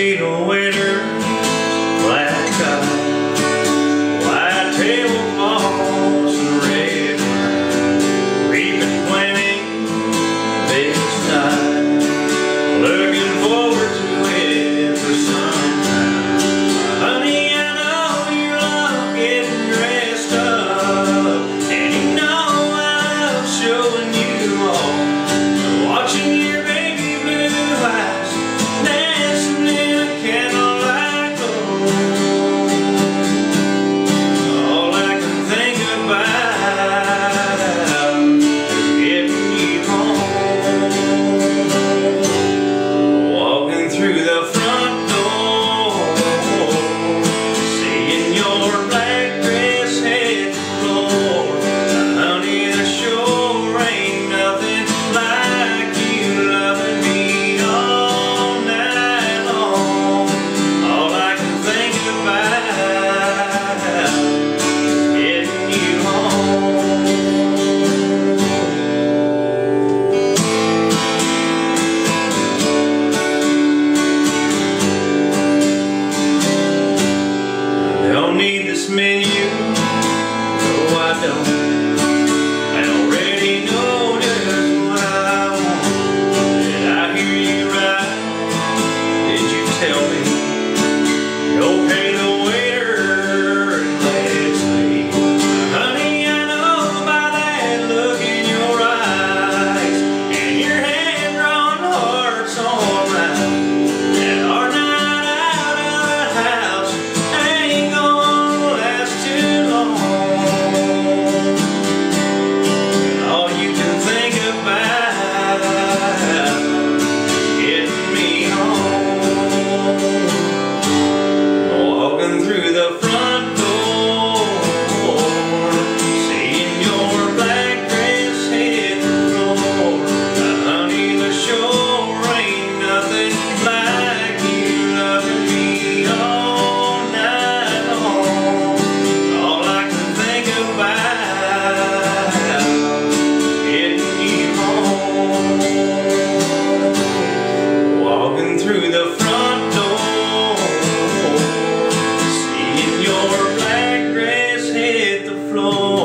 destino menu. No, I don't. Flow.